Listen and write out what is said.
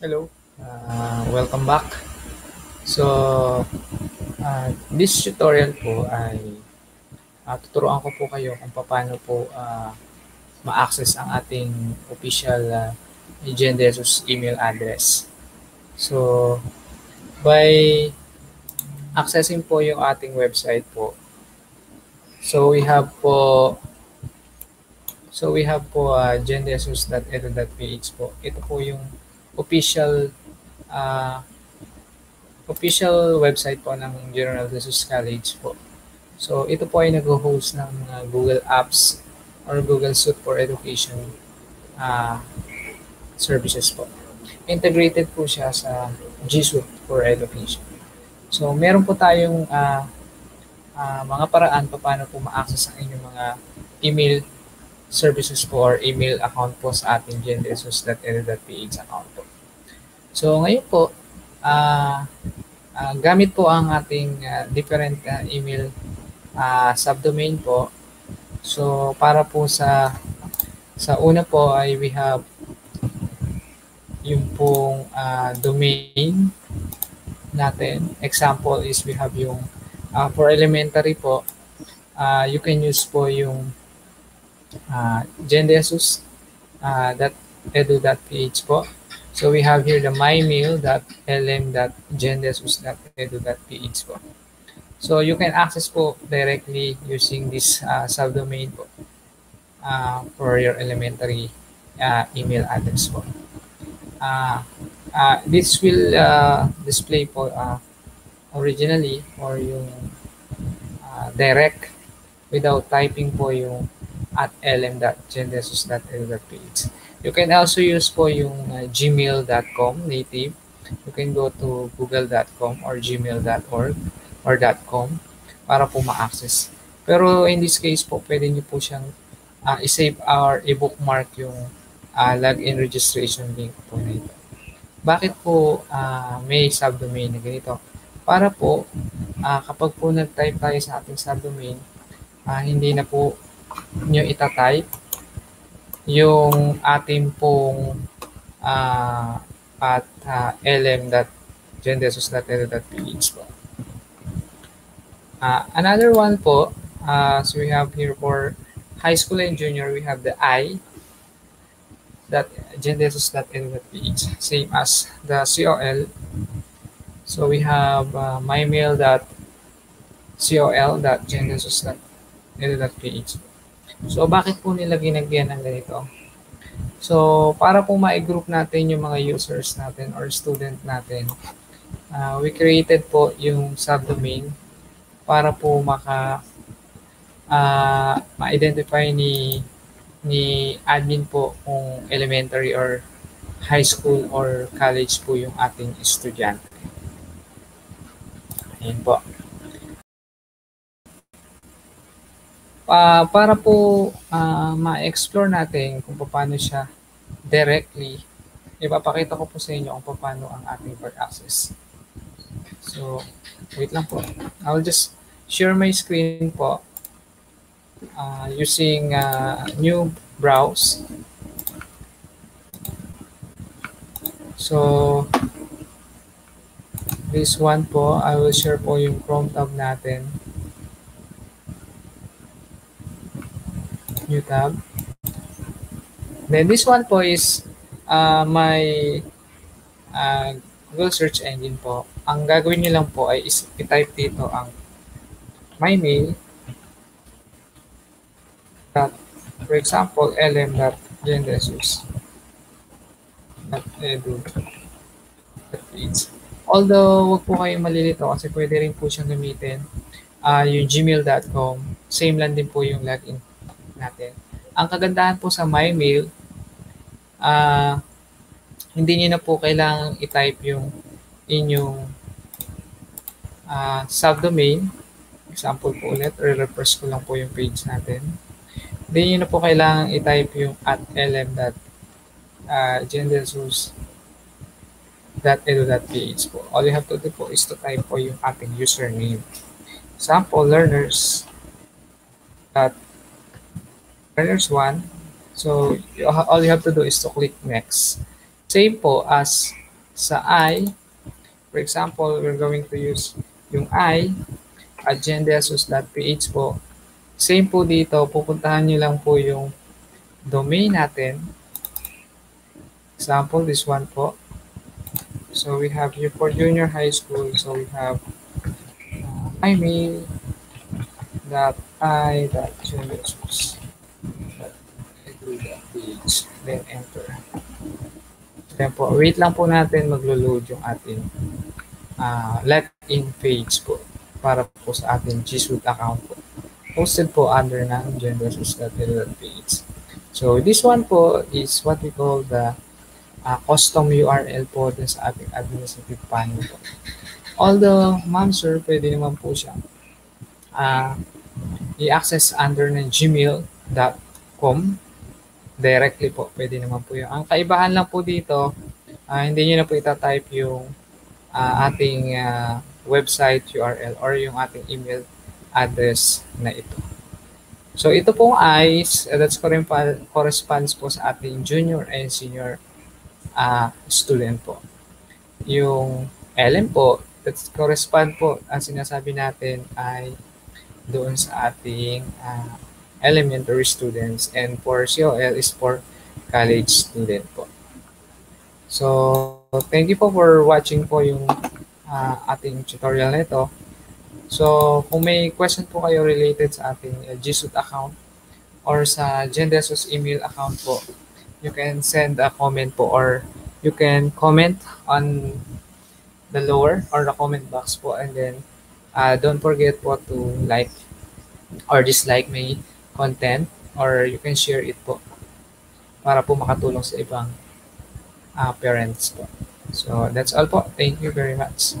Hello, uh, welcome back. So, uh, this tutorial po ay uh, tuturuan ko po kayo kung paano po uh, ma-access ang ating official uh, Gendesus email address. So, by accessing po yung ating website po, so we have po So we have po uh, gendesus.edu.ph po. Ito po yung official uh, official website po ng General Jesus College po. So ito po ay nag-host ng uh, Google Apps or Google Suite for Education uh, services po. Integrated po siya sa G Suite for Education. So meron po tayong uh, uh, mga paraan pa paano po ma-access ang inyong mga email services po or email account po sa ating gendesus.edu.ph account po. So ngayon po, uh, uh, gamit po ang ating uh, different uh, email uh, subdomain po. So para po sa sa una po ay we have yung pong uh, domain natin. Example is we have yung uh, for elementary po, uh, you can use po yung uh, uh, po. So we have here the mymail.lm.gendesus.edu.ph po. So you can access po directly using this uh, subdomain po uh, for your elementary uh, email address po. Uh, uh, this will uh, display po uh, originally or yung uh, direct without typing po yung at lm.gendesus.edu.ph. You can also use po yung uh, gmail.com native. You can go to google.com or gmail.org or .com para po ma-access. Pero in this case po, pwede niyo po siyang uh, i-save or i-bookmark yung uh, login registration link po na ito. Bakit po uh, may subdomain na ganito? Para po, uh, kapag po nag-type tayo sa ating subdomain, uh, hindi na po nyo itatype yung ating pong uh, at uh, lm.gendesus.edu.ph po. Uh, another one po, uh, so we have here for high school and junior, we have the i that gendesus.edu.ph, same as the COL. So we have uh, mymail.col.gendesus.edu.ph. So, bakit po nila ginagyan ng ganito? So, para po ma-group natin yung mga users natin or student natin, uh, we created po yung subdomain para po maka uh, ma-identify ni ni admin po kung elementary or high school or college po yung ating estudyante. Ayan po. Uh, para po uh, ma-explore natin kung paano siya directly, ipapakita ko po sa inyo kung paano ang ating bird access. So, wait lang po. I'll just share my screen po uh, using uh, new browse. So, this one po, I will share po yung Chrome tab natin. New tab. Then this one po is uh, my uh, Google search engine po. Ang gagawin niyo lang po ay i-type dito ang my mail dot, for example, lm.gendesus Although, wag po kayong malilito kasi pwede rin po siyang gamitin uh, yung gmail.com. Same lang din po yung login natin. Ang kagandahan po sa MyMail, uh, hindi niyo na po kailangang i-type yung inyong uh, subdomain. Example po ulit, re-refresh ko lang po yung page natin. Hindi niyo na po kailangang i-type yung at lm.gendersource.edu.ph po. All you have to do po is to type po yung ating username. Example, learners dot learners 1. So, all you have to do is to click next. Same po as sa I, for example, we're going to use yung I, agendasus.ph po. Same po dito, pupuntahan nyo lang po yung domain natin. Example, this one po. So we have here for junior high school, so we have uh, imail juniorsus page then enter. Then po wait lang po natin maglo-load yung ating uh, let in page po para po sa ating G Suite account po. Posted po under ng gendersus.page so this one po is what we call the uh, custom URL po dun sa ating administrative panel po. Although ma'am sir pwede naman po siya uh, i-access under ng gmail.com directly po. Pwede naman po yun. Ang kaibahan lang po dito, uh, hindi nyo na po itatype yung uh, ating uh, website URL or yung ating email address na ito. So ito pong ICE, uh, that's corresponds po sa ating junior and senior uh, student po. Yung LM po, that correspond po, ang sinasabi natin ay doon sa ating uh, elementary students and for COL is for college student po. So, thank you po for watching po yung uh, ating tutorial nito. So, kung may question po kayo related sa ating G Suite account or sa Gendesus email account po, you can send a comment po or you can comment on the lower or the comment box po and then uh, don't forget po to like or dislike my content or you can share it po para po makatulong sa ibang uh, parents po. So that's all po. Thank you very much.